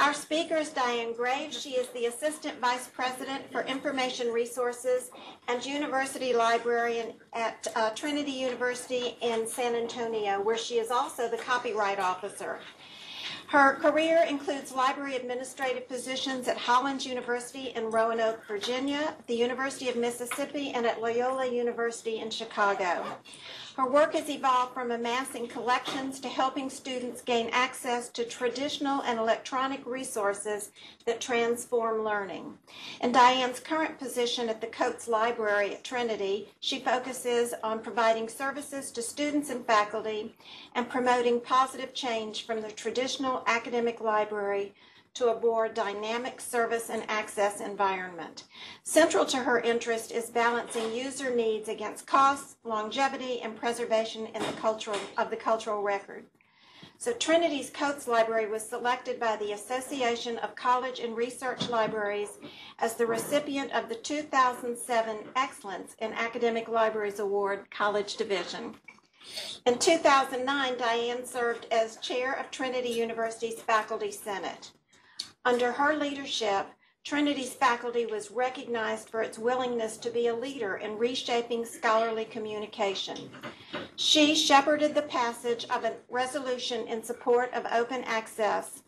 Our speaker is Diane Graves. She is the Assistant Vice President for Information Resources and University Librarian at uh, Trinity University in San Antonio, where she is also the Copyright Officer. Her career includes library administrative positions at Hollins University in Roanoke, Virginia, the University of Mississippi, and at Loyola University in Chicago. Her work has evolved from amassing collections to helping students gain access to traditional and electronic resources that transform learning. In Diane's current position at the Coates Library at Trinity, she focuses on providing services to students and faculty and promoting positive change from the traditional academic library to a more dynamic service and access environment. Central to her interest is balancing user needs against costs, longevity, and preservation in the cultural, of the cultural record. So Trinity's Coates Library was selected by the Association of College and Research Libraries as the recipient of the 2007 Excellence in Academic Libraries Award College Division. In 2009, Diane served as chair of Trinity University's Faculty Senate. Under her leadership, Trinity's faculty was recognized for its willingness to be a leader in reshaping scholarly communication. She shepherded the passage of a resolution in support of open access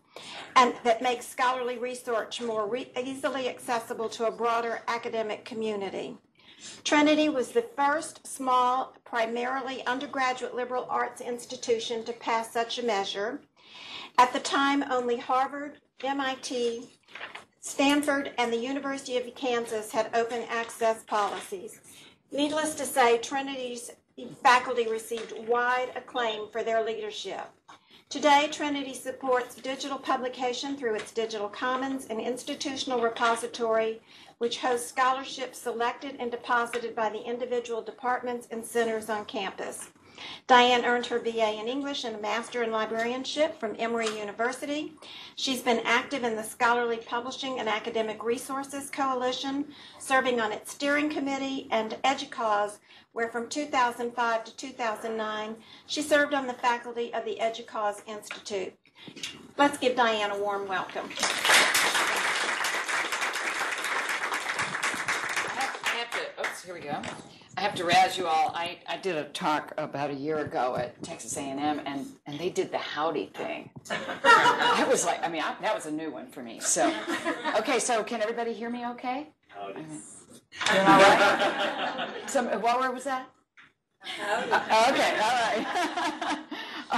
and that makes scholarly research more re- easily accessible to a broader academic community. Trinity was the first small, primarily undergraduate liberal arts institution to pass such a measure. At the time, only Harvard, MIT, Stanford, and the University of Kansas had open access policies. Needless to say, Trinity's faculty received wide acclaim for their leadership. Today, Trinity supports digital publication through its Digital Commons and institutional repository, which hosts scholarships selected and deposited by the individual departments and centers on campus. Diane earned her BA in English and a Master in Librarianship from Emory University. She's been active in the Scholarly Publishing and Academic Resources Coalition, serving on its steering committee and EDUCAUSE, where from 2005 to 2009, she served on the faculty of the EDUCAUSE Institute. Let's give Diane a warm welcome. Here we go. I have to razz you all. I, I did a talk about a year ago at Texas A&M, and, and they did the howdy thing. I was like, I mean, I, that was a new one for me. So, okay, so can everybody hear me okay? Howdy. Doing all right? Some, what word was that? Uh, okay, all right.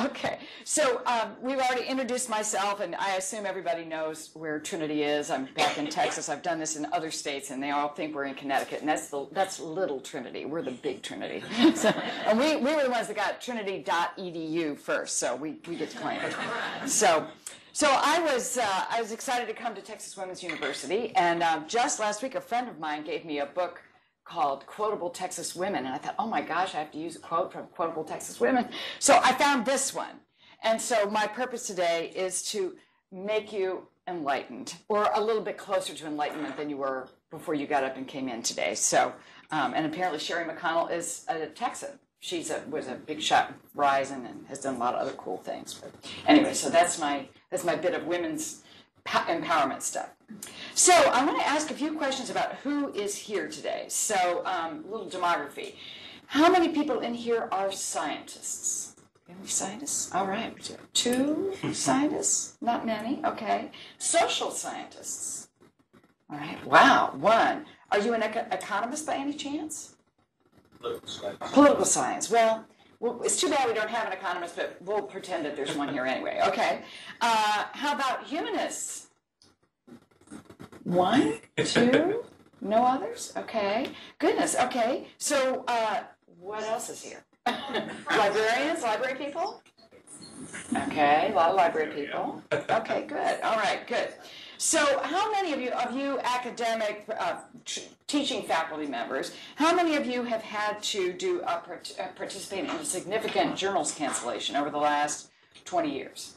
okay, so um, we've already introduced myself, and I assume everybody knows where Trinity is. I'm back in Texas. I've done this in other states, and they all think we're in Connecticut, and that's the that's little Trinity. We're the big Trinity. So, and we, we were the ones that got Trinity.edu first, so we, we get to claim it. So. So I was uh, I was excited to come to Texas Women's University, and uh, just last week, a friend of mine gave me a book called Quotable Texas Women. And I thought, oh my gosh, I have to use a quote from Quotable Texas Women. So I found this one. And so my purpose today is to make you enlightened, or a little bit closer to enlightenment than you were before you got up and came in today. So, um, and apparently Sherry McConnell is a Texan. She's a was a big shot rising and has done a lot of other cool things. But anyway, so that's my that's my bit of women's empowerment stuff. So I want to ask a few questions about who is here today. So um, a little demography. How many people in here are scientists? Any scientists? All right, two scientists. Not many. Okay. Social scientists. All right. Wow. One. Are you an eco- economist by any chance? Political science. Political science. Well, well, it's too bad we don't have an economist, but we'll pretend that there's one here anyway. Okay. Uh, how about humanists? One, two, no others? Okay. Goodness. Okay. So, uh, what else is here? Librarians, library people? Okay, a lot of library people. Okay, good. All right, good. So, how many of you, of you academic uh, t- teaching faculty members, how many of you have had to do a part- uh, participate in a significant journals cancellation over the last 20 years?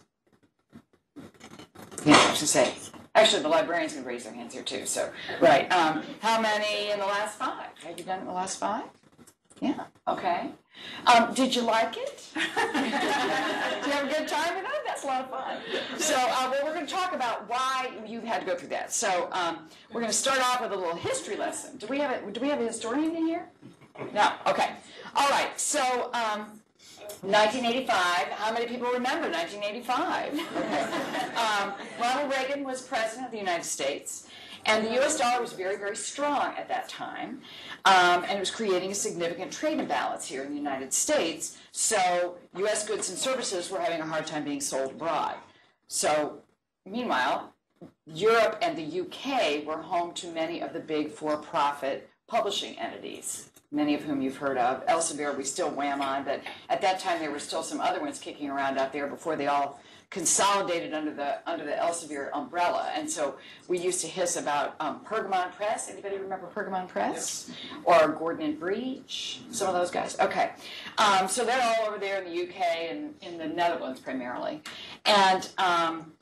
Yeah, I should say. Actually, the librarians can raise their hands here too. So, right. Um, how many in the last five? Have you done it in the last five? Yeah. Okay. Um, did you like it? did you have a good time with it? That's a lot of fun. So, uh, well, we're going to talk about why you had to go through that. So, um, we're going to start off with a little history lesson. Do we have a Do we have a historian in here? No. Okay. All right. So, um, 1985. How many people remember 1985? Okay. Um, Ronald Reagan was president of the United States, and the U.S. dollar was very, very strong at that time, um, and it was creating a significant trade imbalance here in the United States. So, U.S. goods and services were having a hard time being sold abroad. So, meanwhile, Europe and the UK were home to many of the big for-profit publishing entities many of whom you've heard of. Elsevier, we still wham on, but at that time there were still some other ones kicking around out there before they all consolidated under the under the Elsevier umbrella. And so we used to hiss about um, Pergamon Press. Anybody remember Pergamon Press? Or Gordon and Breach? Some of those guys. Okay. Um, so they're all over there in the UK and in the Netherlands primarily. And um,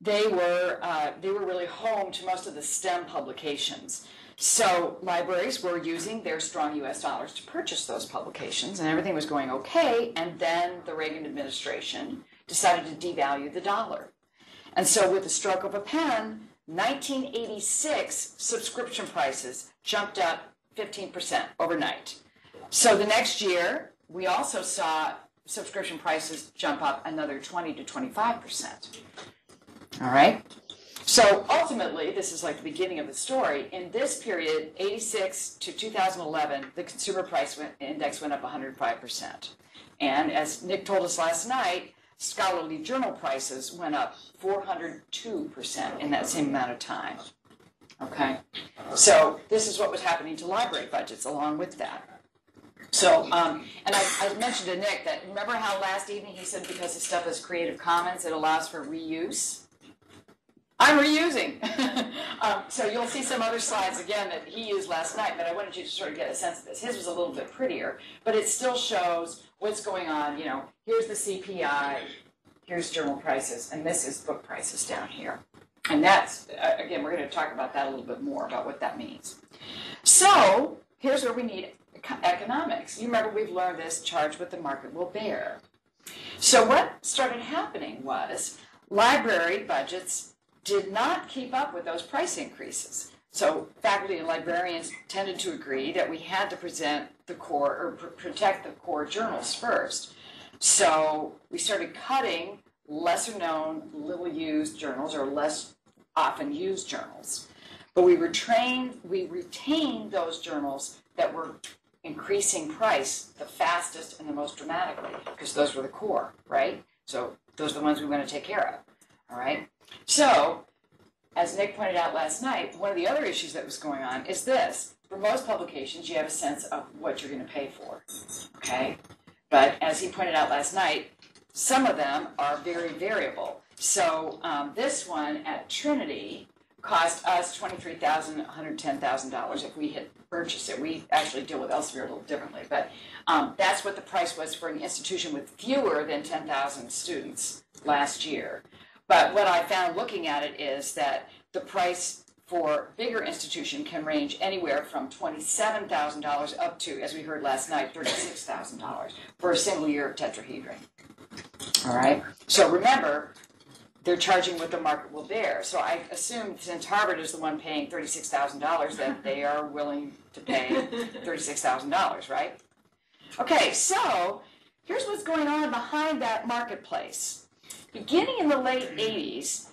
they were uh, they were really home to most of the STEM publications. So libraries were using their strong U.S. dollars to purchase those publications, and everything was going okay. And then the Reagan administration decided to devalue the dollar. And so, with the stroke of a pen, 1986 subscription prices jumped up 15% overnight. So the next year, we also saw subscription prices jump up another 20 to 25%. All right? So ultimately, this is like the beginning of the story. In this period, 86 to 2011, the consumer price index went up 105%. And as Nick told us last night, scholarly journal prices went up 402% in that same amount of time. Okay? So this is what was happening to library budgets along with that. So, um, and I, I mentioned to Nick that remember how last evening he said because the stuff is Creative Commons, it allows for reuse? I'm reusing. um, so you'll see some other slides again that he used last night, but I wanted you to sort of get a sense of this. His was a little bit prettier, but it still shows what's going on. You know, here's the CPI, here's journal prices, and this is book prices down here. And that's, again, we're going to talk about that a little bit more about what that means. So here's where we need economics. You remember we've learned this charge what the market will bear. So what started happening was library budgets did not keep up with those price increases. So faculty and librarians tended to agree that we had to present the core or pr- protect the core journals first. So we started cutting lesser known, little used journals or less often used journals. But we retained, we retained those journals that were increasing price the fastest and the most dramatically because those were the core, right? So those are the ones we want to take care of. All right. So, as Nick pointed out last night, one of the other issues that was going on is this. For most publications, you have a sense of what you're going to pay for. Okay? But as he pointed out last night, some of them are very variable. So, um, this one at Trinity cost us $23,000, $110,000 if we had purchased it. We actually deal with Elsevier a little differently, but um, that's what the price was for an institution with fewer than 10,000 students last year. But what I found looking at it is that the price for bigger institution can range anywhere from $27,000 up to, as we heard last night, $36,000 for a single year of tetrahedron. All right? So remember, they're charging what the market will bear. So I assume since Harvard is the one paying $36,000 that they are willing to pay $36,000, right? Okay, so here's what's going on behind that marketplace beginning in the late 80s,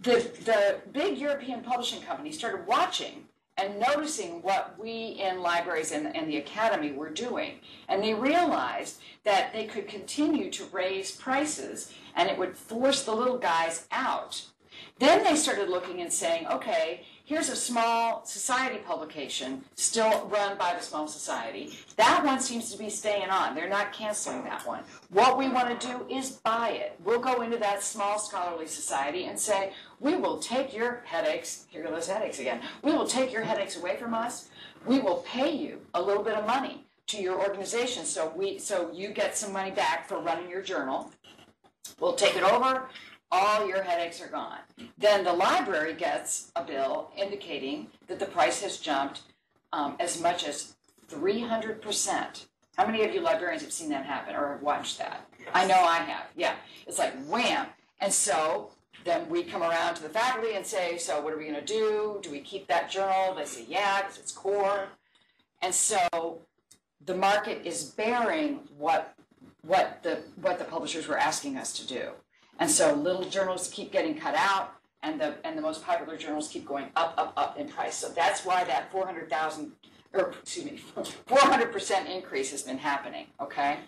the, the big European publishing companies started watching and noticing what we in libraries and, and the academy were doing. And they realized that they could continue to raise prices and it would force the little guys out. Then they started looking and saying, okay, here's a small society publication still run by the small society. That one seems to be staying on. They're not canceling that one. What we want to do is buy it. We'll go into that small scholarly society and say, we will take your headaches, here go those headaches again. We will take your headaches away from us. We will pay you a little bit of money to your organization so we so you get some money back for running your journal. We'll take it over all your headaches are gone. Then the library gets a bill indicating that the price has jumped um, as much as 300%. How many of you librarians have seen that happen or have watched that? I know I have. Yeah. It's like wham. And so then we come around to the faculty and say, so what are we gonna do? Do we keep that journal? They say, yeah, because it's core. And so the market is bearing what, what the, what the publishers were asking us to do. And so little journals keep getting cut out and the, and the most popular journals keep going up, up, up in price. So that's why that four hundred thousand, or excuse me, four hundred percent increase has been happening, okay?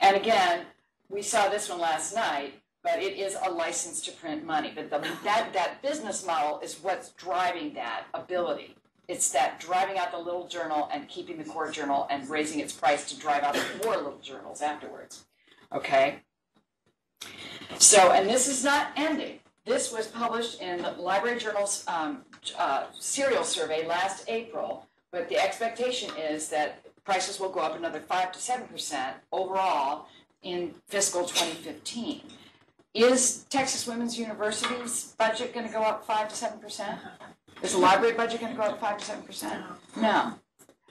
And again, we saw this one last night, but it is a license to print money. But the, that, that business model is what's driving that ability. It's that driving out the little journal and keeping the core journal and raising its price to drive out the more little journals afterwards. Okay? So, and this is not ending. This was published in the Library Journal's um, uh, serial survey last April, but the expectation is that prices will go up another 5 to 7% overall in fiscal 2015. Is Texas Women's University's budget going to go up 5 to 7%? Is the library budget going to go up 5 to 7%? No.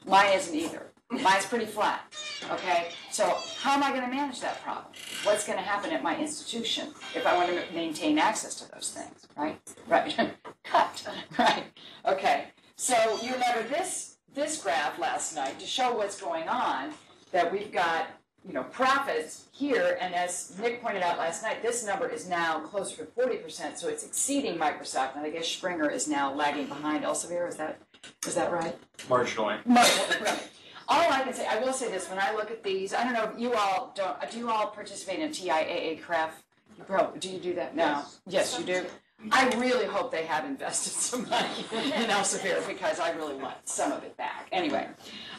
Mine isn't either. Mine's pretty flat. Okay? So, how am I going to manage that problem? What's going to happen at my institution if I want to maintain access to those things? Right? Right. Cut. Right. Okay. So, you remember this this graph last night to show what's going on that we've got you know, profits here, and as Nick pointed out last night, this number is now closer to 40%, so it's exceeding Microsoft, and I guess Springer is now lagging behind Elsevier, is that, is that right? Marginally. Marginally, right. All I can say, I will say this, when I look at these, I don't know, if you all don't, do you all participate in TIAA CREF? Bro, do you do that? No. Yes, you do? I really hope they have invested some money in Elsevier, because I really want some of it back. Anyway,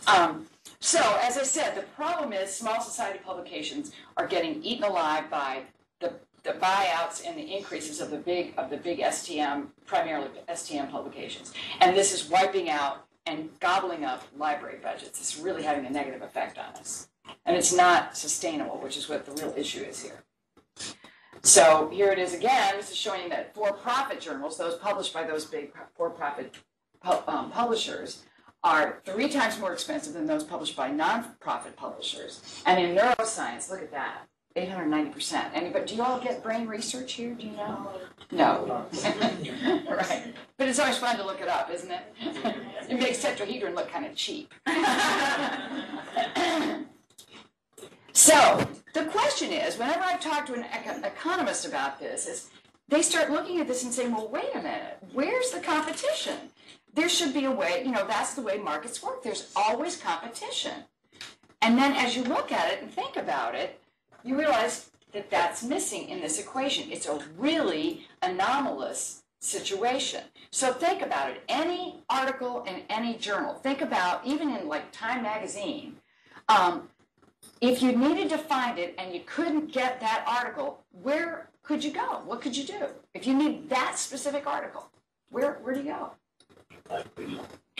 um, so, as I said, the problem is small society publications are getting eaten alive by the, the buyouts and the increases of the big of the big STM, primarily STM publications. And this is wiping out and gobbling up library budgets. is really having a negative effect on us. And it's not sustainable, which is what the real issue is here. So here it is again. This is showing that for-profit journals, those published by those big for-profit um, publishers, are three times more expensive than those published by nonprofit publishers. And in neuroscience, look at that. 890%. Anybody, do you all get brain research here? Do you know? No. right. But it's always fun to look it up, isn't it? it makes tetrahedron look kind of cheap. so, the question is whenever I've talked to an econ- economist about this, is they start looking at this and saying, well, wait a minute, where's the competition? there should be a way, you know, that's the way markets work. There's always competition. And then as you look at it and think about it, you realize that that's missing in this equation. It's a really anomalous situation. So think about it. Any article in any journal, think about even in like Time magazine, um, if you needed to find it and you couldn't get that article, where could you go? What could you do? If you need that specific article, where, where do you go?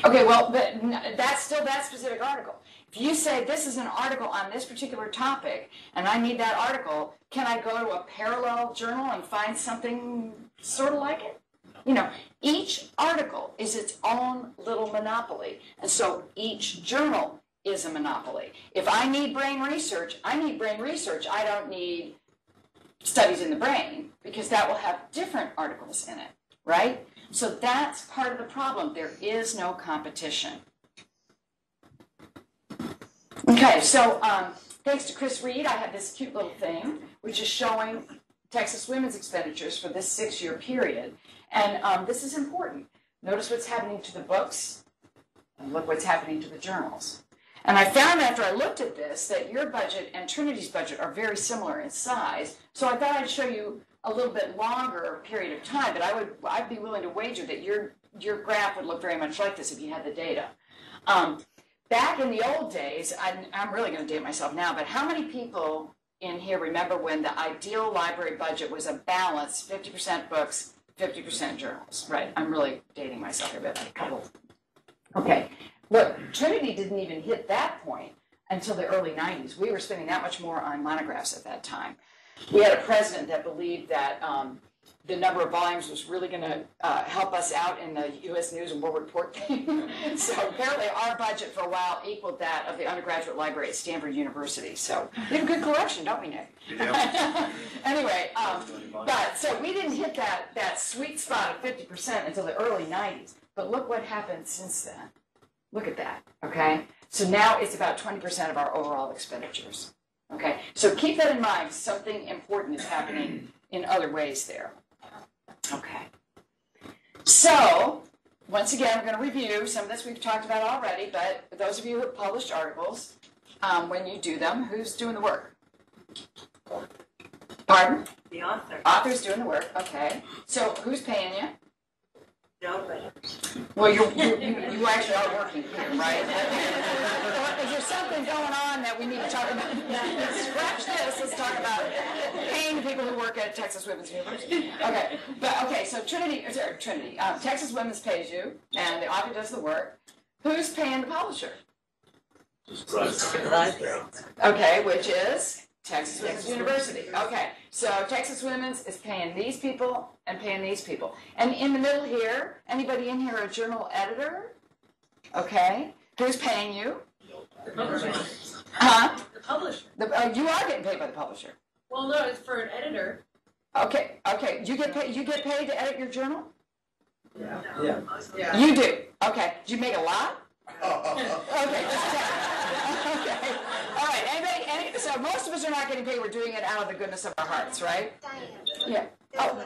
Okay, well, but that's still that specific article. If you say this is an article on this particular topic and I need that article, can I go to a parallel journal and find something sort of like it? You know, each article is its own little monopoly. And so each journal is a monopoly. If I need brain research, I need brain research. I don't need studies in the brain because that will have different articles in it, right? So that's part of the problem. There is no competition. Okay, so um, thanks to Chris Reed, I have this cute little thing which is showing Texas women's expenditures for this six year period. And um, this is important. Notice what's happening to the books, and look what's happening to the journals. And I found after I looked at this that your budget and Trinity's budget are very similar in size. So I thought I'd show you a little bit longer period of time, but I would I'd be willing to wager that your your graph would look very much like this if you had the data. Um, back in the old days, I'm, I'm really going to date myself now, but how many people in here remember when the ideal library budget was a balance, 50% books, 50% journals? Right, I'm really dating myself here, but a couple. Okay, look, Trinity didn't even hit that point until the early 90s. We were spending that much more on monographs at that time we had a president that believed that um, the number of volumes was really going to uh, help us out in the U.S. News and World Report thing. so apparently, our budget for a while equaled that of the undergraduate library at Stanford University. So we have a good collection, don't we, Nick? anyway, um, but so we didn't hit that that sweet spot of 50% until the early 90s. But look what happened since then. Look at that. Okay. So now it's about 20% of our overall expenditures. Okay. So keep that in mind. Something important is happening in other ways there. Okay. So, once again, I'm going to review some of this we've talked about already, but for those of you who have published articles, um, when you do them, who's doing the work? Pardon? The author. Author's doing the work, okay. So, who's paying you? Nobody. Well, you, you, you, you actually are working here, right? Is there something going on that we need to talk about? Scratch this, let's talk about paying the people who work at Texas Women's University. Okay, but, okay, so Trinity, or sorry, Trinity, um, Texas Women's pays you, and the author does the work. Who's paying the publisher? Okay, which is Texas Women's University. Okay, so Texas Women's is paying these people and paying these people. And in the middle here, anybody in here a journal editor? Okay, who's paying you? The publisher. Huh? The publisher. The, uh, you are getting paid by the publisher. Well, no, it's for an editor. Okay, okay, you get paid. You get paid to edit your journal. Yeah. Yeah. yeah. You do. Okay, Do you make a lot? Okay, just check. Okay, all right. Anybody? Any, so most of us are not getting paid. We're doing it out of the goodness of our hearts, right? Diane. Yeah. Oh.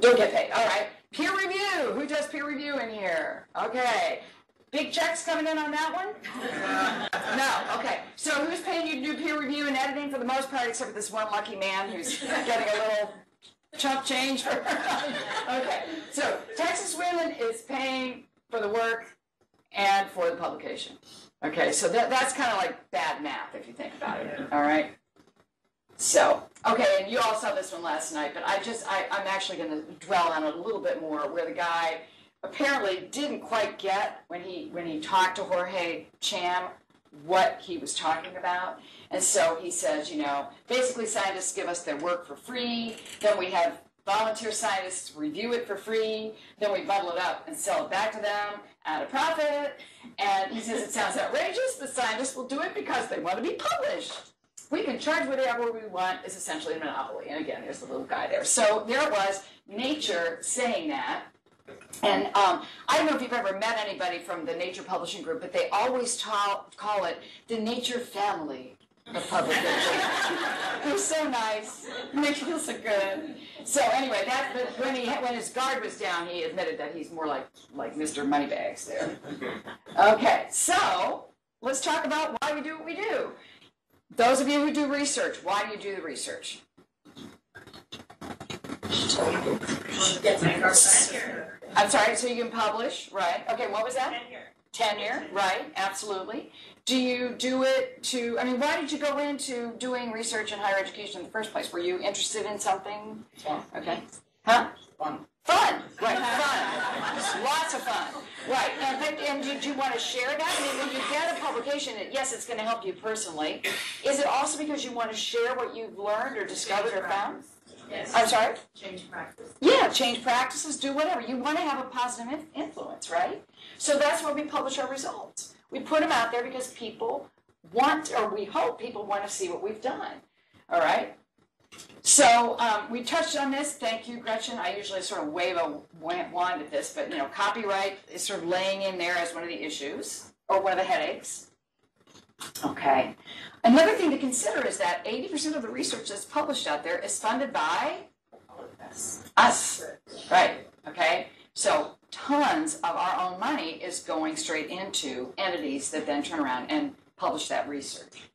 Don't get paid. All right. Peer review. Who does peer review in here? Okay. Big checks coming in on that one? No. Okay. So who's paying you to do peer review and editing for the most part, except for this one lucky man who's getting a little chump change for? okay. So Texas Women is paying for the work and for the publication. Okay. So that, that's kind of like bad math if you think about it. All right. So, okay, and you all saw this one last night, but I just, I, I'm actually gonna dwell on it a little bit more, where the guy apparently didn't quite get when he, when he talked to Jorge Cham, what he was talking about. And so he says, you know, basically scientists give us their work for free, then we have volunteer scientists review it for free, then we bundle it up and sell it back to them at a profit. And he says it sounds outrageous, but scientists will do it because they want to be published we can charge whatever we want is essentially a monopoly. And again, there's the little guy there. So there it was, Nature saying that. And um, I don't know if you've ever met anybody from the Nature Publishing Group, but they always ta- call it the Nature family of publication. They're so nice. Makes you feel so good. So anyway, that when he when his guard was down, he admitted that he's more like like Mr. Moneybags there. Okay, so let's talk about why we do what we do. Those of you who do research, why do you do the research? I'm sorry, so you can publish, right? Okay, what was that? Tenure. Tenure, right? Absolutely. Do you do it to, I mean, why did you go into doing research in higher education in the first place? Were you interested in something? Fun. Okay. Huh? Fun. Fun, right, fun. Lots of fun. Right, and, but- and did you want to share that? I mean, when you get a publication, it- yes, it's going to help you personally. Is it also because you want to share what you've learned or discovered or found? Yes. I'm sorry? Change practice. Yeah, change practices, do whatever. You want to have a positive influence, right? So that's why we publish our results. We put them out there because people want, or we hope people want to see what we've done. All right? So um, we touched on this. Thank you, Gretchen. I usually sort of wave a wand at this, but you know, copyright is sort of laying in there as one of the issues or one of the headaches. Okay. Another thing to consider is that 80% of the research that's published out there is funded by us. Right. Okay. So tons of our own money is going straight into entities that then turn around and publish that research.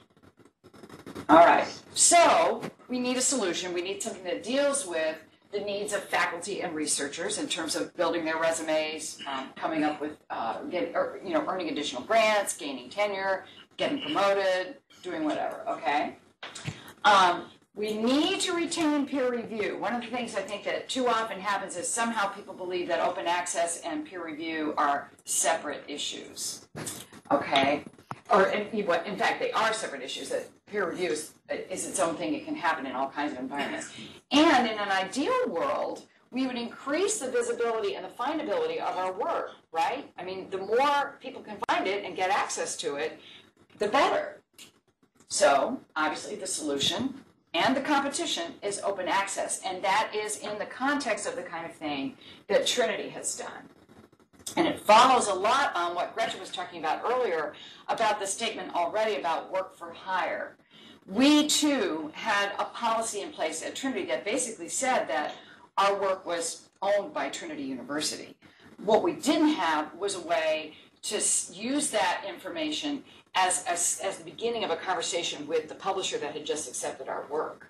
All right. So we need a solution. We need something that deals with the needs of faculty and researchers in terms of building their resumes, um, coming up with, uh, get, or, you know, earning additional grants, gaining tenure, getting promoted, doing whatever. Okay. Um, we need to retain peer review. One of the things I think that too often happens is somehow people believe that open access and peer review are separate issues. Okay? Or in, in fact, they are separate issues. That peer review is, is its own thing. It can happen in all kinds of environments. And in an ideal world, we would increase the visibility and the findability of our work, right? I mean, the more people can find it and get access to it, the better. So, obviously, the solution and the competition is open access, and that is in the context of the kind of thing that Trinity has done. And it follows a lot on what Gretchen was talking about earlier about the statement already about work for hire. We too had a policy in place at Trinity that basically said that our work was owned by Trinity University. What we didn't have was a way to use that information as, as, as the beginning of a conversation with the publisher that had just accepted our work.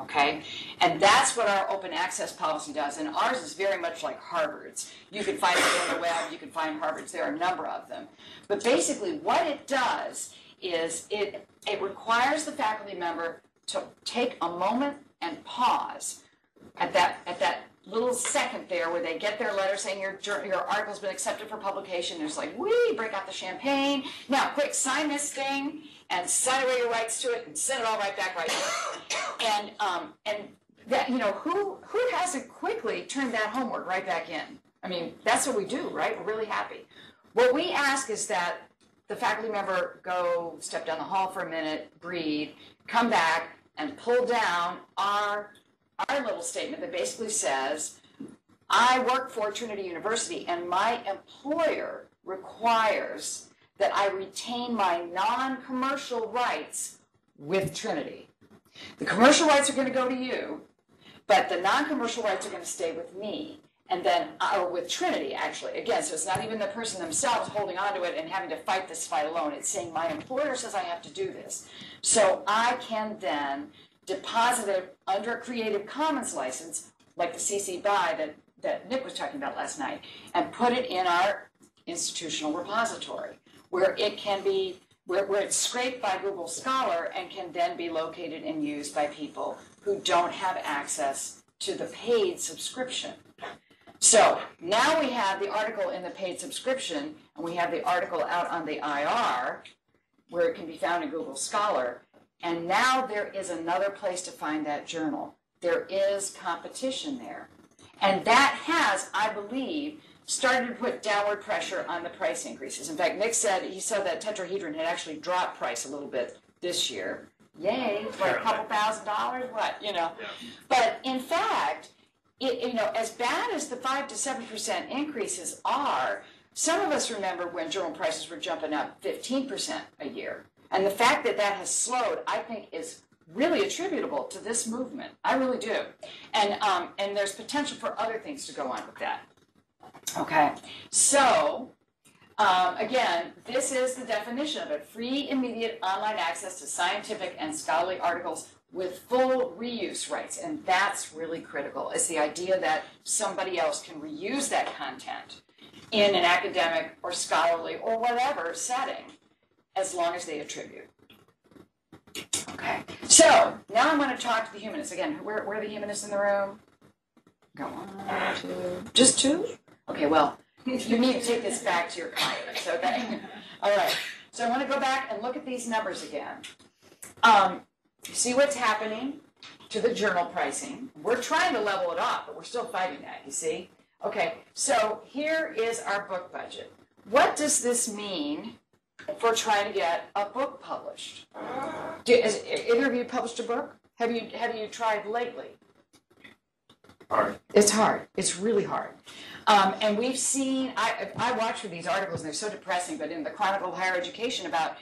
Okay? And that's what our open access policy does. And ours is very much like Harvard's. You can find it on the web, you can find Harvard's, there are a number of them. But basically, what it does is it, it requires the faculty member to take a moment and pause at that, at that little second there where they get their letter saying your, your article's been accepted for publication. There's like, wee, break out the champagne. Now, quick, sign this thing and sign away your rights to it and send it all right back right. And, um, and that, you know, who, who hasn't quickly turned that homework right back in? I mean, that's what we do, right? We're really happy. What we ask is that the faculty member go step down the hall for a minute, breathe, come back, and pull down our our little statement that basically says, I work for Trinity University and my employer requires that I retain my non-commercial rights with Trinity. The commercial rights are going to go to you, but the non-commercial rights are going to stay with me. And then, uh, or with Trinity, actually. Again, so it's not even the person themselves holding onto it and having to fight this fight alone. It's saying, my employer says I have to do this. So I can then deposit it under a Creative Commons license, like the CC BY that, that Nick was talking about last night, and put it in our institutional repository, where it can be, where, where it's scraped by Google Scholar and can then be located and used by people who don't have access to the paid subscription. So now we have the article in the paid subscription, and we have the article out on the IR, where it can be found in Google Scholar. And now there is another place to find that journal. There is competition there. And that has, I believe, started to put downward pressure on the price increases. In fact, Nick said he saw that tetrahedron had actually dropped price a little bit this year. Yay, for a couple thousand dollars, what, you know? But in fact, it, you know, as bad as the five to seven percent increases are, some of us remember when journal prices were jumping up fifteen percent a year. And the fact that that has slowed, I think, is really attributable to this movement. I really do. And, um, and there's potential for other things to go on with that. Okay, so um, again, this is the definition of it free, immediate online access to scientific and scholarly articles with full reuse rights. And that's really critical. It's the idea that somebody else can reuse that content in an academic or scholarly or whatever setting as long as they attribute. Okay, so now I'm going to talk to the humanists again. Where, where are the humanists in the room? Go one, two, just two? Okay, well, you need to take this back to your clients, okay? All right, so I want to go back and look at these numbers again. Um, see what's happening to the journal pricing. We're trying to level it off, but we're still fighting that, you see? Okay, so here is our book budget. What does this mean for trying to get a book published? Do, has either of you published a book? Have you have you tried lately? Hard. It's hard. It's really hard. Um, and we've seen, I, I watch for these articles and they're so depressing, but in the Chronicle of Higher Education about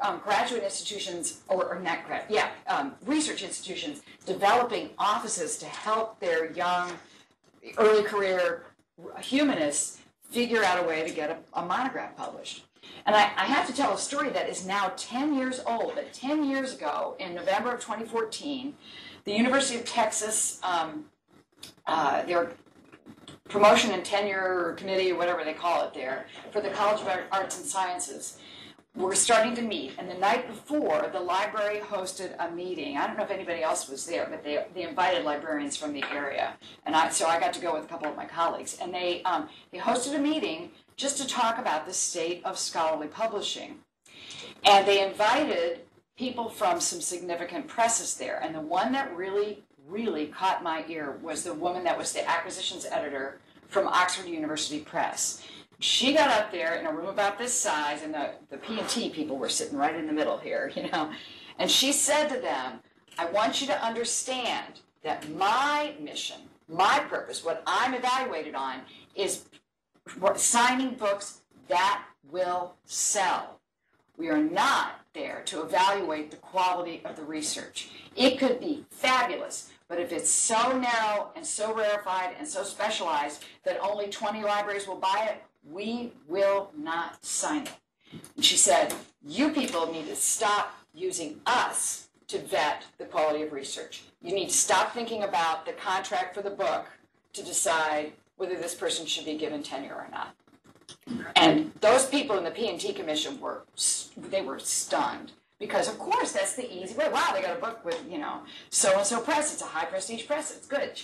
um, graduate institutions, or, or not grad, yeah, um, research institutions developing offices to help their young, early career humanists figure out a way to get a, a monograph published. And I, I have to tell a story that is now 10 years old. That 10 years ago, in November of 2014, the University of Texas, um, uh, their promotion and tenure committee, or whatever they call it there, for the College of Arts and Sciences, were starting to meet. And the night before, the library hosted a meeting. I don't know if anybody else was there, but they, they invited librarians from the area. And I, so I got to go with a couple of my colleagues. And they, um, they hosted a meeting just to talk about the state of scholarly publishing. And they invited people from some significant presses there. And the one that really, really caught my ear was the woman that was the acquisitions editor from Oxford University Press. She got up there in a room about this size, and the, the P&T people were sitting right in the middle here, you know. And she said to them, I want you to understand that my mission, my purpose, what I'm evaluated on, is signing books that will sell. We are not there to evaluate the quality of the research. It could be fabulous, but if it's so narrow and so rarefied and so specialized that only 20 libraries will buy it, we will not sign it. And she said, You people need to stop using us to vet the quality of research. You need to stop thinking about the contract for the book to decide whether this person should be given tenure or not. And those people in the P&T commission were they were stunned because of course that's the easy way. Wow, they got a book with you know so and so press. It's a high prestige press. It's good.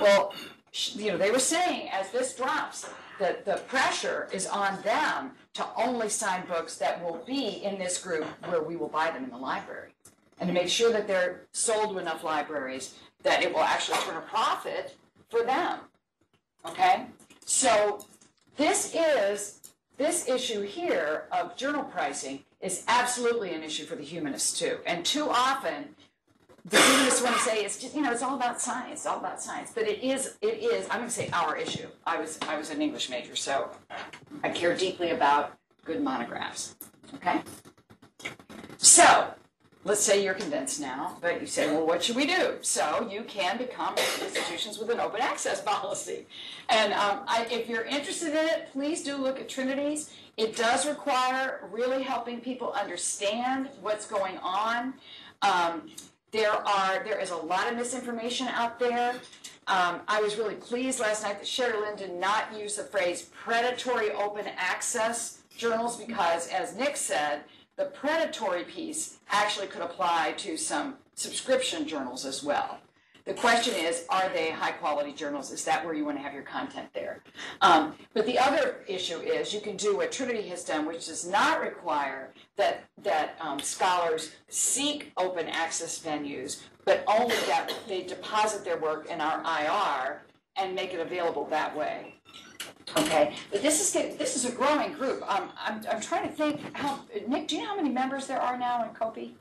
Well, you know they were saying as this drops that the pressure is on them to only sign books that will be in this group where we will buy them in the library, and to make sure that they're sold to enough libraries that it will actually turn a profit for them. Okay, so this is, this issue here of journal pricing is absolutely an issue for the humanists too. And too often, the humanists want to say it's just, you know, it's all about science, all about science. But it is, it is, I'm going to say our issue. I was, I was an English major, so I care deeply about good monographs. Okay? So, let's say you're convinced now, but you say, well, what should we do? So you can become institutions with an open access policy. And um, I, if you're interested in it, please do look at Trinity's. It does require really helping people understand what's going on. Um, there are there is a lot of misinformation out there. Um, I was really pleased last night that Sherry Lynn did not use the phrase predatory open access journals because, as Nick said, the predatory piece actually could apply to some subscription journals as well. The question is, are they high quality journals? Is that where you want to have your content there? Um, but the other issue is you can do what Trinity has done, which does not require that, that um, scholars seek open access venues, but only that they deposit their work in our IR and make it available that way. Okay, but this is this is a growing group. Um, I'm, I'm trying to think how Nick, do you know how many members there are now in COPE?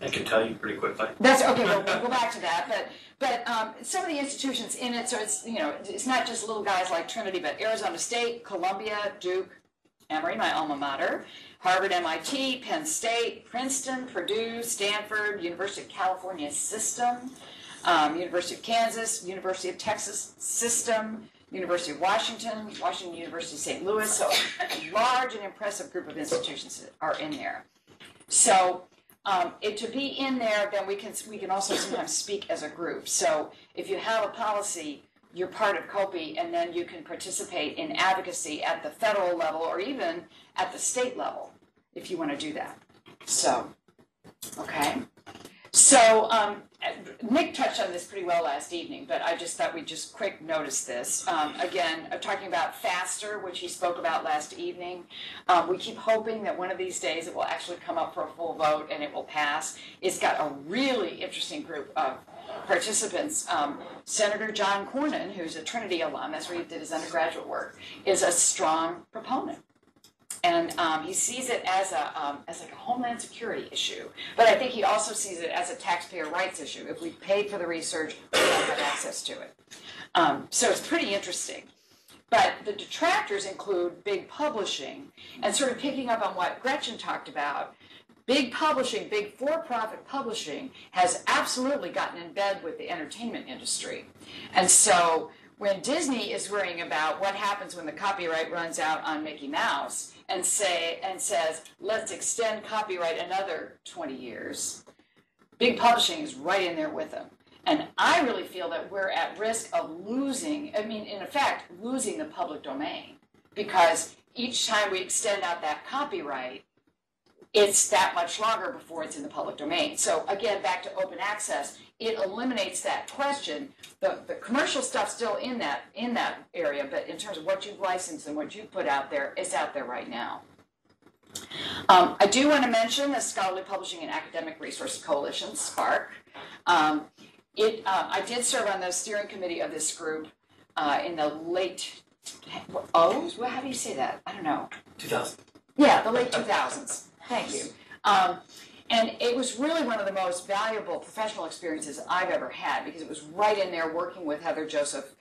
I can tell you pretty quickly. That's okay. We'll, we'll go back to that, but but um, some of the institutions in it, so it's you know it's not just little guys like Trinity, but Arizona State, Columbia, Duke, Emory, my alma mater, Harvard, MIT, Penn State, Princeton, Purdue, Stanford, University of California System, um, University of Kansas, University of Texas System. University of Washington, Washington University St. Louis. So a large and impressive group of institutions are in there. So um, it, to be in there, then we can we can also sometimes speak as a group. So if you have a policy, you're part of COPE, and then you can participate in advocacy at the federal level or even at the state level if you want to do that. So, okay. So um, Nick touched on this pretty well last evening, but I just thought we'd just quick notice this. Um, again, I'm talking about FASTR, which he spoke about last evening. Um, we keep hoping that one of these days it will actually come up for a full vote and it will pass. It's got a really interesting group of participants. Um, Senator John Cornyn, who's a Trinity alum, that's where he did his undergraduate work, is a strong proponent and um, he sees it as a um, as like a homeland security issue. But I think he also sees it as a taxpayer rights issue. If we paid for the research, we don't have access to it. Um, so it's pretty interesting. But the detractors include big publishing, and sort of picking up on what Gretchen talked about. Big publishing, big for-profit publishing, has absolutely gotten in bed with the entertainment industry, and so when Disney is worrying about what happens when the copyright runs out on Mickey Mouse and say and says, let's extend copyright another 20 years, big publishing is right in there with them. And I really feel that we're at risk of losing, I mean, in effect, losing the public domain because each time we extend out that copyright, it's that much longer before it's in the public domain. So again, back to open access, it eliminates that question. The, the commercial stuff's still in that in that area, but in terms of what you've licensed and what you've put out there, it's out there right now. Um, I do want to mention the Scholarly Publishing and Academic Resource Coalition, SPARC. Um, it, uh, I did serve on the steering committee of this group uh, in the late, oh, well, how do you say that? I don't know. Two thousand. Yeah, the late 2000s. Thank you. Um, and it was really one of the most valuable professional experiences I've ever had because it was right in there working with Heather Joseph,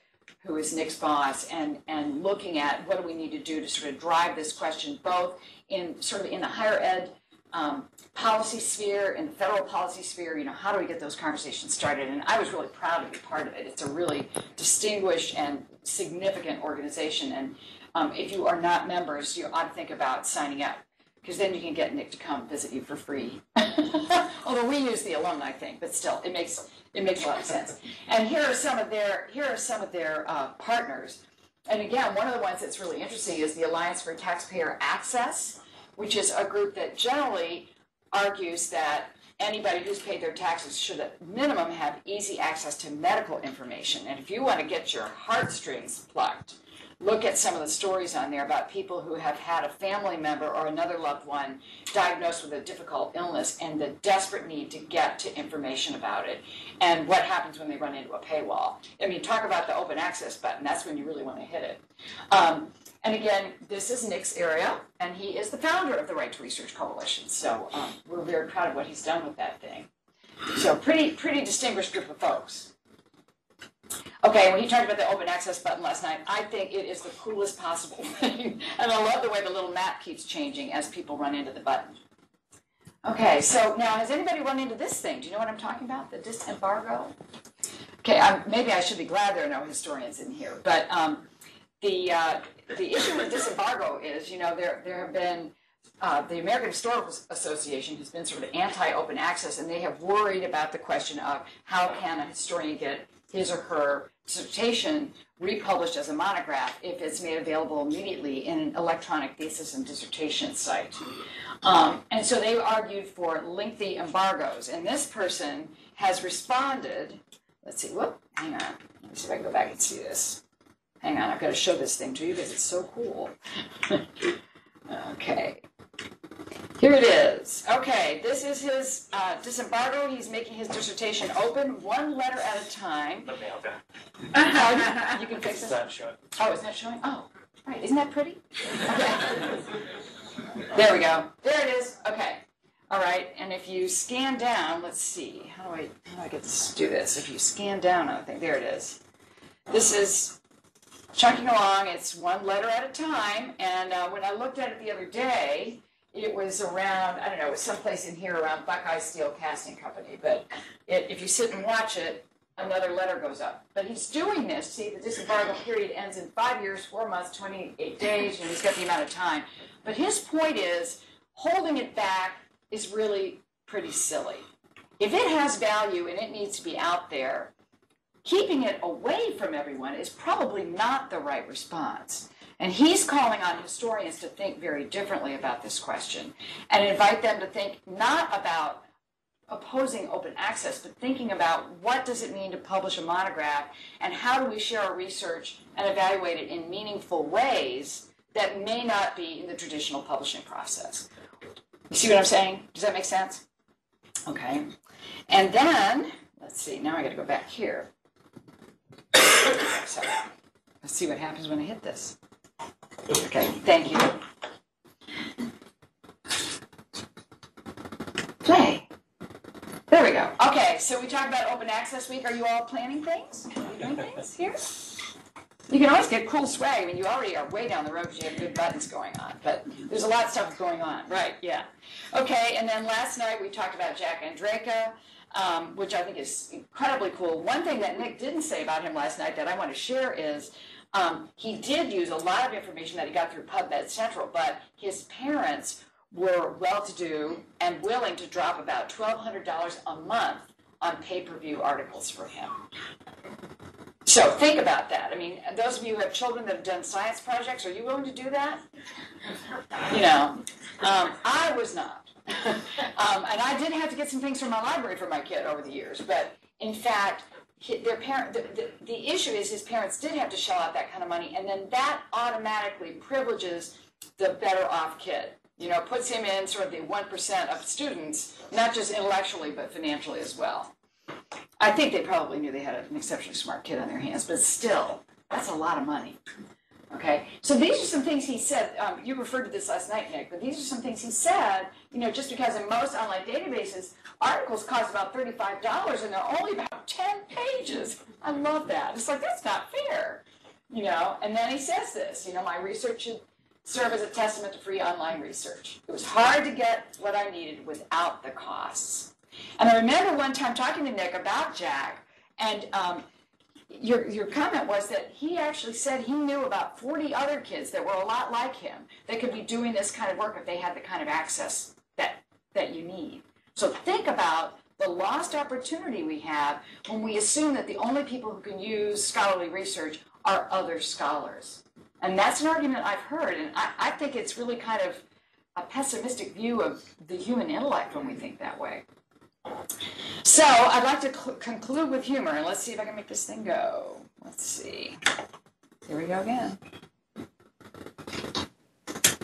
who is Nick's boss, and, and looking at what do we need to do to sort of drive this question both in sort of in the higher ed um, policy sphere, in the federal policy sphere, you know, how do we get those conversations started? And I was really proud to be part of it. It's a really distinguished and significant organization. And um, if you are not members, you ought to think about signing up because then you can get Nick to come visit you for free. Although we use the alumni thing, but still, it makes it makes a lot of sense. And here are some of their here are some of their uh, partners. And again, one of the ones that's really interesting is the Alliance for Taxpayer Access, which is a group that generally argues that anybody who's paid their taxes should at minimum have easy access to medical information. And if you want to get your heartstrings plucked, look at some of the stories on there about people who have had a family member or another loved one diagnosed with a difficult illness and the desperate need to get to information about it and what happens when they run into a paywall. I mean, talk about the open access button, that's when you really want to hit it. Um, and again, this is Nick's area, and he is the founder of the Right to Research Coalition. So um, we're very proud of what he's done with that thing. So pretty, pretty distinguished group of folks. Okay, when you talked about the open access button last night, I think it is the coolest possible thing. and I love the way the little map keeps changing as people run into the button. Okay, so now has anybody run into this thing? Do you know what I'm talking about? The disembargo? Okay, um, maybe I should be glad there are no historians in here, but um, the uh, the issue with disembargo is, you know, there there have been uh, the American Historical Association has been sort of anti-open access, and they have worried about the question of how can a historian get his or her dissertation republished as a monograph if it's made available immediately in an electronic thesis and dissertation site. Um, and so they argued for lengthy embargoes, and this person has responded. Let's see, whoop, hang on. Let me see if I can go back and see this. Hang on, I've got to show this thing to you because it's so cool. okay. Here it is. Okay, this is his uh, disembargo. He's making his dissertation open, one letter at a time. Let me help you. Oh, you, you can fix It's it. not showing. Oh, it's not showing? Oh, right. Isn't that pretty? Okay. There we go. There it is. Okay. All right. And if you scan down, let's see. How do I how do I get this do this? If you scan down on the thing, there it is. This is chunking along. It's one letter at a time. And uh, when I looked at it the other day, it was around I don't know, it was someplace in here around Buckeye Steel Casting Company. But it, if you sit and watch it, another letter goes up. But he's doing this. See, the disembargo period ends in five years, four months, 28 days, and he's got the amount of time. But his point is holding it back is really pretty silly. If it has value and it needs to be out there, keeping it away from everyone is probably not the right response. And he's calling on historians to think very differently about this question and invite them to think not about opposing open access, but thinking about what does it mean to publish a monograph and how do we share our research and evaluate it in meaningful ways that may not be in the traditional publishing process. You see what I'm saying? Does that make sense? Okay. And then, let's see, now I gotta go back here. So, let's see what happens when I hit this. Okay, thank you. Play. There we go. Okay, so we talked about Open Access Week. Are you all planning things? Are you doing things here? You can always get cool swag. I mean, you already are way down the road because you have good buttons going on, but there's a lot of stuff going on. Right, yeah. Okay, and then last night we talked about Jack Andraka, um, which I think is incredibly cool. One thing that Nick didn't say about him last night that I want to share is um, he did use a lot of information that he got through PubMed Central, but his parents were well-to-do and willing to drop about $1,200 a month on pay-per-view articles for him. So think about that. I mean, those of you who have children that have done science projects, are you willing to do that? You know, um, I was not. um, and I did have to get some things from my library for my kid over the years. But in fact, their parent, the, the, the issue is his parents did have to shell out that kind of money, and then that automatically privileges the better off kid. you know, puts him in sort of the 1% of students, not just intellectually, but financially as well. I think they probably knew they had an exceptionally smart kid on their hands, but still, that's a lot of money. Okay, so these are some things he said. Um, you referred to this last night, Nick, but these are some things he said. You know, just because in most online databases, articles cost about thirty-five dollars and they're only about ten pages. I love that. It's like that's not fair. You know, and then he says this. You know, my research should serve as a testament to free online research. It was hard to get what I needed without the costs. And I remember one time talking to Nick about Jack, and um, your your comment was that he actually said he knew about 40 other kids that were a lot like him that could be doing this kind of work if they had the kind of access that that you need. So think about the lost opportunity we have when we assume that the only people who can use scholarly research are other scholars. And that's an argument I've heard, and I, I think it's really kind of a pessimistic view of the human intellect when we think that way. So I'd like to cl- conclude with humor, and let's see if I can make this thing go. Let's see. Here we go again.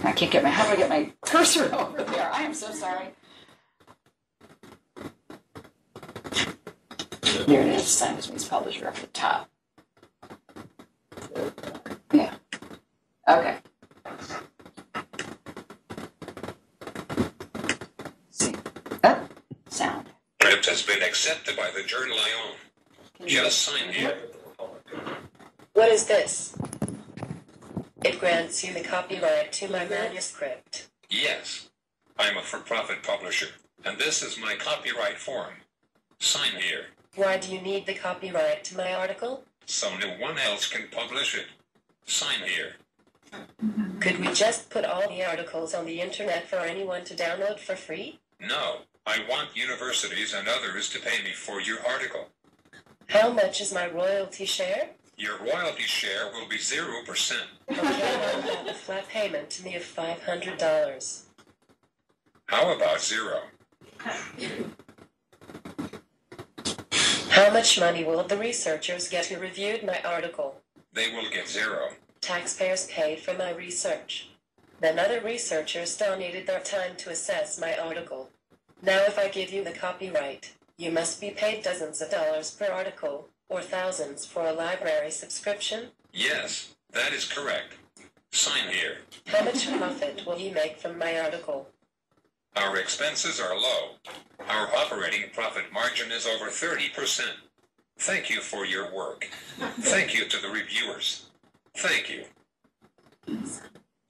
I can't get my how do I get my cursor over there? I am so sorry. There it is. Simon Smith's publisher up at the top. Yeah. Okay. see. Oh, sound. Accepted by the journal I own. Just sign here. What is this? It grants you the copyright to my manuscript. Yes. I'm a for-profit publisher, and this is my copyright form. Sign here, Why do you need the copyright to my article? so no one else can publish it. Sign here. Could we just put all the articles on the internet for anyone to download for free? No, I want universities and others to pay me for your article. How much is my royalty share? Your royalty share will be 0%. Okay, I'll have a flat payment to me of $500. How about zero? How much money will the researchers get who reviewed my article? They will get zero. Taxpayers paid for my research. Then other researchers donated their time to assess my article. Now, if I give you the copyright, you must be paid dozens of dollars per article, or thousands for a library subscription. Yes, that is correct. Sign here. How much profit will you make from my article? Our expenses are low. Our operating profit margin is over 30%. Thank you for your work. Thank you to the reviewers. Thank you.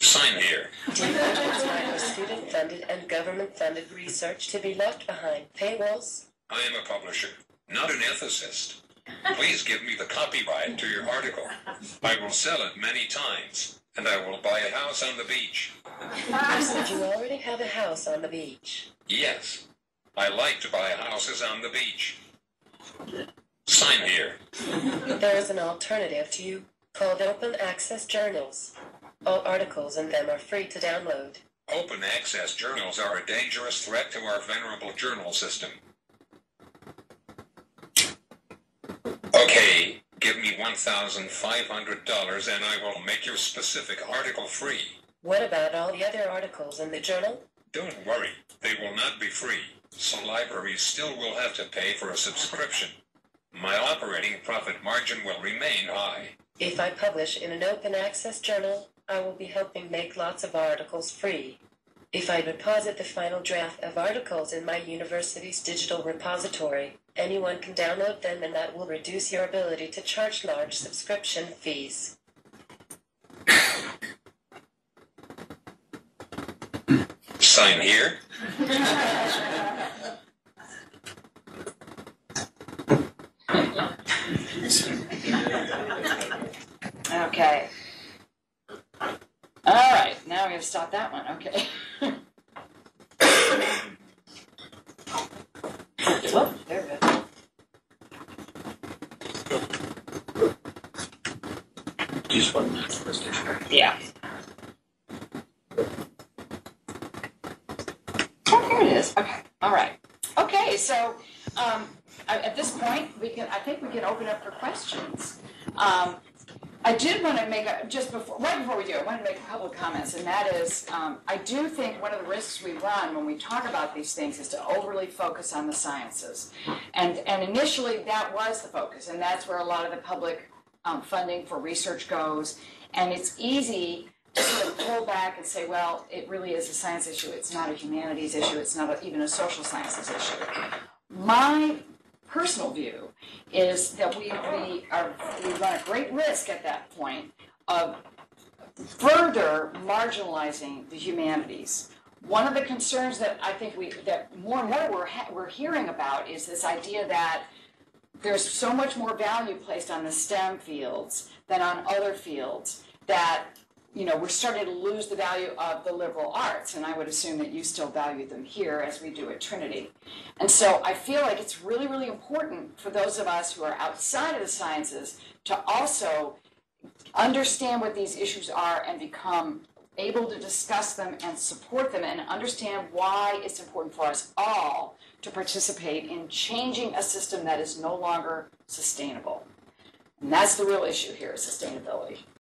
Sign here. Do you want my student-funded and government-funded research to be left behind paywalls? I am a publisher, not an ethicist. Please give me the copyright to your article. I will sell it many times, and I will buy a house on the beach. You said you already have a house on the beach. Yes, I like to buy houses on the beach. Sign here. There is an alternative to you called Open Access Journals. All articles in them are free to download. Open access journals are a dangerous threat to our venerable journal system. Okay, give me $1,500 and I will make your specific article free. What about all the other articles in the journal? Don't worry, they will not be free, so libraries still will have to pay for a subscription. My operating profit margin will remain high. If I publish in an open access journal, I will be helping make lots of articles free. If I deposit the final draft of articles in my university's digital repository, anyone can download them and that will reduce your ability to charge large subscription fees. Sign here. Okay. All right, now we're gonna stop that one. Okay. Whoop, there we go. One. Yeah. Oh, here it is. Okay. All right. Okay. So um, at at this point, we can. I think we can open up for questions. Um, I did want to make a, just before, right before we do, I wanted to make a couple of comments, and that is, um, I do think one of the risks we run when we talk about these things is to overly focus on the sciences. And, and initially, that was the focus, and that's where a lot of the public um, funding for research goes. And it's easy to sort of pull back and say, well, it really is a science issue, it's not a humanities issue, it's not a, even a social sciences issue. My personal view is that we, we are, we run a great risk at that point of further marginalizing the humanities. One of the concerns that I think we, that more and more we're, we're hearing about is this idea that there's so much more value placed on the STEM fields than on other fields that, you know, we're starting to lose the value of the liberal arts. And I would assume that you still value them here as we do at Trinity. And so I feel like it's really, really important for those of us who are outside of the sciences to also understand what these issues are and become able to discuss them and support them and understand why it's important for us all to participate in changing a system that is no longer sustainable. And that's the real issue here, sustainability.